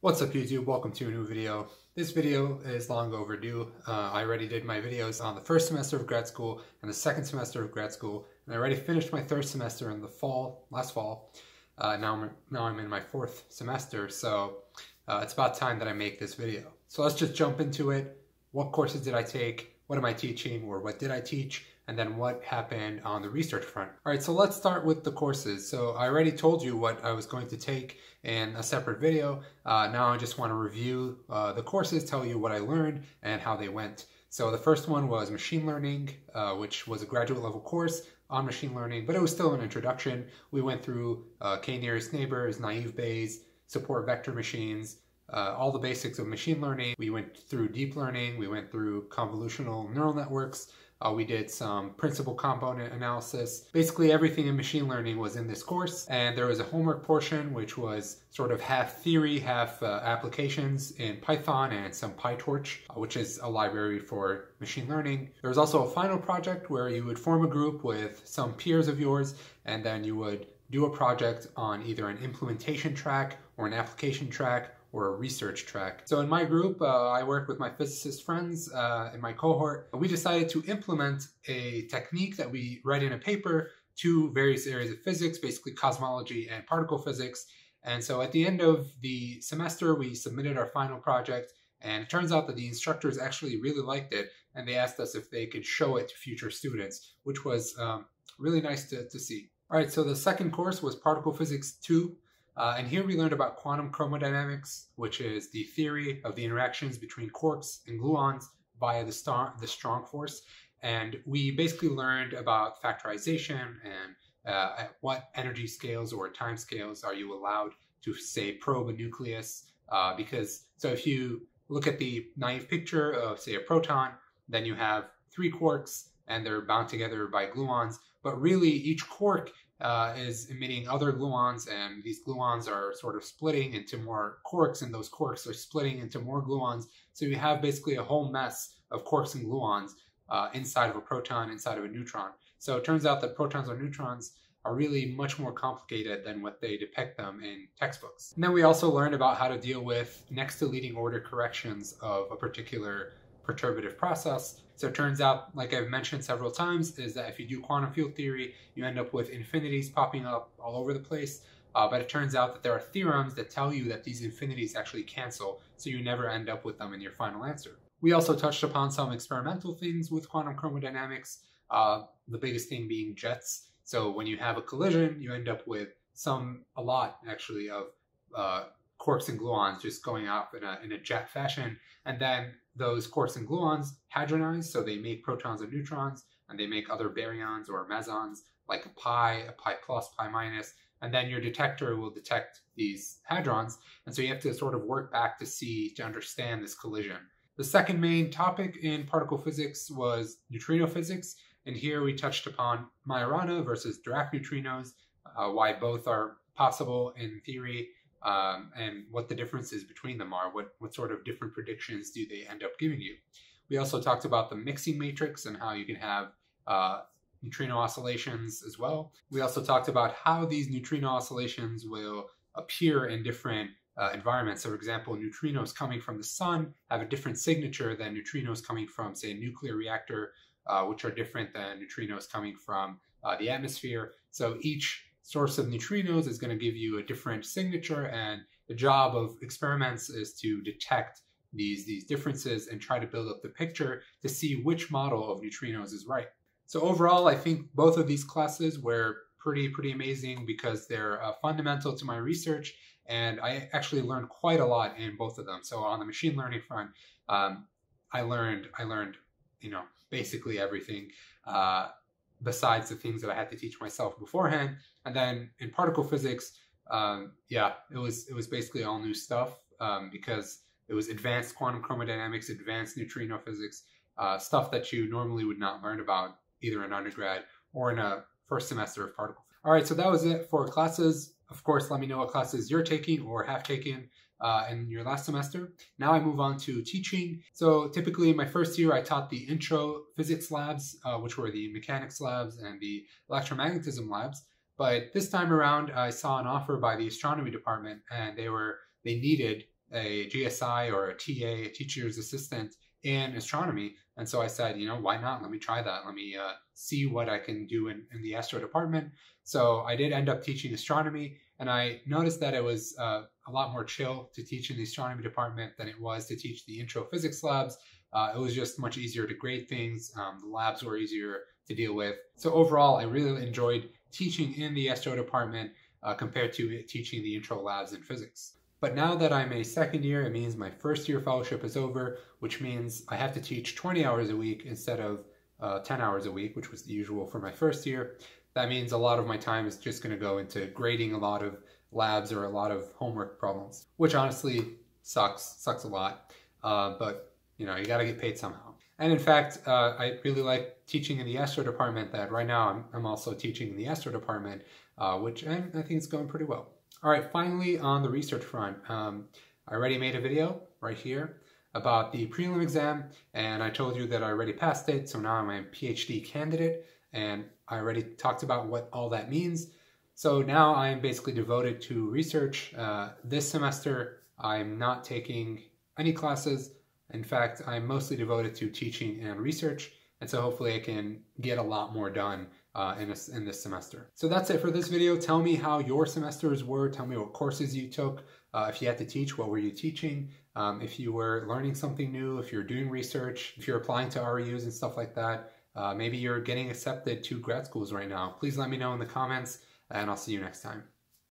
What's up YouTube? Welcome to a new video. This video is long overdue. Uh, I already did my videos on the first semester of grad school and the second semester of grad school, and I already finished my third semester in the fall, last fall. Uh, now, I'm, now I'm in my fourth semester, so uh, it's about time that I make this video. So let's just jump into it. What courses did I take? What am I teaching or what did I teach? And then what happened on the research front. All right, so let's start with the courses. So I already told you what I was going to take in a separate video. Uh, now I just want to review uh, the courses, tell you what I learned and how they went. So the first one was machine learning, uh, which was a graduate level course on machine learning, but it was still an introduction. We went through uh, k-nearest neighbors, naive Bayes, support vector machines, uh, all the basics of machine learning. We went through deep learning, we went through convolutional neural networks, uh, we did some principal component analysis. Basically everything in machine learning was in this course and there was a homework portion which was sort of half theory, half uh, applications in Python and some PyTorch, uh, which is a library for machine learning. There was also a final project where you would form a group with some peers of yours and then you would do a project on either an implementation track or an application track or a research track. So in my group, uh, I worked with my physicist friends uh, in my cohort. We decided to implement a technique that we read in a paper to various areas of physics, basically cosmology and particle physics. And so at the end of the semester, we submitted our final project and it turns out that the instructors actually really liked it and they asked us if they could show it to future students, which was um, really nice to, to see. All right, so the second course was Particle Physics 2. Uh, and here we learned about quantum chromodynamics, which is the theory of the interactions between quarks and gluons via the, star, the strong force. And we basically learned about factorization and uh, at what energy scales or time scales are you allowed to, say, probe a nucleus. Uh, because, so if you look at the naive picture of, say, a proton, then you have three quarks and they're bound together by gluons. But really, each quark uh, is emitting other gluons, and these gluons are sort of splitting into more quarks, and those quarks are splitting into more gluons. So you have basically a whole mess of quarks and gluons uh, inside of a proton, inside of a neutron. So it turns out that protons or neutrons are really much more complicated than what they depict them in textbooks. And then we also learned about how to deal with next to leading order corrections of a particular perturbative process. So it turns out, like I've mentioned several times, is that if you do quantum field theory, you end up with infinities popping up all over the place. Uh, but it turns out that there are theorems that tell you that these infinities actually cancel, so you never end up with them in your final answer. We also touched upon some experimental things with quantum chromodynamics, uh, the biggest thing being jets. So when you have a collision, you end up with some, a lot actually, of uh, quarks and gluons just going off in a, in a jet fashion. And then those quarks and gluons hadronize, so they make protons and neutrons, and they make other baryons or mesons, like a pi, a pi plus, pi minus, and then your detector will detect these hadrons. And so you have to sort of work back to see, to understand this collision. The second main topic in particle physics was neutrino physics, and here we touched upon Majorana versus Dirac neutrinos, uh, why both are possible in theory, um, and what the differences between them are. What, what sort of different predictions do they end up giving you? We also talked about the mixing matrix and how you can have uh, neutrino oscillations as well. We also talked about how these neutrino oscillations will appear in different uh, environments. So, for example, neutrinos coming from the sun have a different signature than neutrinos coming from, say, a nuclear reactor, uh, which are different than neutrinos coming from uh, the atmosphere. So each source of neutrinos is going to give you a different signature and the job of experiments is to detect these, these differences and try to build up the picture to see which model of neutrinos is right. So overall, I think both of these classes were pretty, pretty amazing because they're uh, fundamental to my research and I actually learned quite a lot in both of them. So on the machine learning front, um, I learned, I learned, you know, basically everything. Uh, besides the things that I had to teach myself beforehand. And then in particle physics, um, yeah, it was it was basically all new stuff um, because it was advanced quantum chromodynamics, advanced neutrino physics, uh, stuff that you normally would not learn about either in undergrad or in a first semester of particle. All right, so that was it for classes. Of course, let me know what classes you're taking or have taken uh, in your last semester. Now I move on to teaching. So typically in my first year, I taught the intro physics labs, uh, which were the mechanics labs and the electromagnetism labs. But this time around, I saw an offer by the astronomy department and they were, they needed a GSI or a TA, a teacher's assistant in astronomy. And so I said, you know, why not? Let me try that. Let me uh, see what I can do in, in the astro department. So I did end up teaching astronomy, and I noticed that it was uh, a lot more chill to teach in the astronomy department than it was to teach the intro physics labs. Uh, it was just much easier to grade things. Um, the labs were easier to deal with. So overall, I really enjoyed teaching in the astro department uh, compared to teaching the intro labs in physics. But now that I'm a second year, it means my first year fellowship is over, which means I have to teach 20 hours a week instead of uh, 10 hours a week, which was the usual for my first year. That means a lot of my time is just going to go into grading a lot of labs or a lot of homework problems, which honestly sucks, sucks a lot. Uh, but you know, you got to get paid somehow. And in fact, uh, I really like teaching in the astro department. That right now I'm, I'm also teaching in the astro department, uh, which I, I think is going pretty well. All right, finally on the research front, um, I already made a video right here about the prelim exam, and I told you that I already passed it, so now I'm a PhD candidate, and I already talked about what all that means. So now I am basically devoted to research. Uh, this semester, I'm not taking any classes. In fact, I'm mostly devoted to teaching and research, and so hopefully I can get a lot more done uh, in, this, in this semester. So that's it for this video. Tell me how your semesters were. Tell me what courses you took. Uh, if you had to teach, what were you teaching? Um, if you were learning something new, if you're doing research, if you're applying to REUs and stuff like that, uh, maybe you're getting accepted to grad schools right now. Please let me know in the comments, and I'll see you next time.